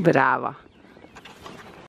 Brava.